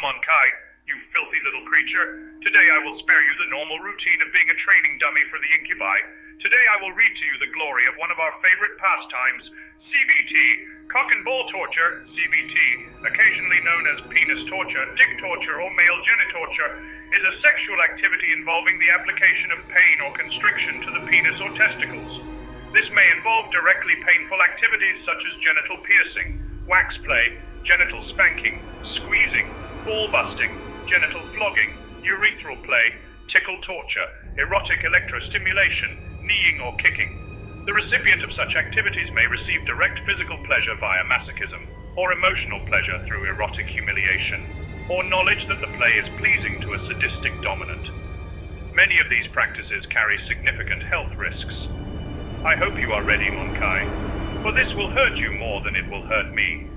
Mon-keigh, you filthy little creature. Today I will spare you the normal routine of being a training dummy for the incubi. Today I will read to you the glory of one of our favorite pastimes, CBT, cock and ball torture, CBT, occasionally known as penis torture, dick torture, or male genitorture, is a sexual activity involving the application of pain or constriction to the penis or testicles. This may involve directly painful activities such as genital piercing, wax play, genital spanking, squeezing, ball busting, genital flogging, urethral play, tickle torture, erotic electrostimulation, kneeing or kicking. The recipient of such activities may receive direct physical pleasure via masochism, or emotional pleasure through erotic humiliation, or knowledge that the play is pleasing to a sadistic dominant. Many of these practices carry significant health risks. I hope you are ready, Mon-keigh, for this will hurt you more than it will hurt me.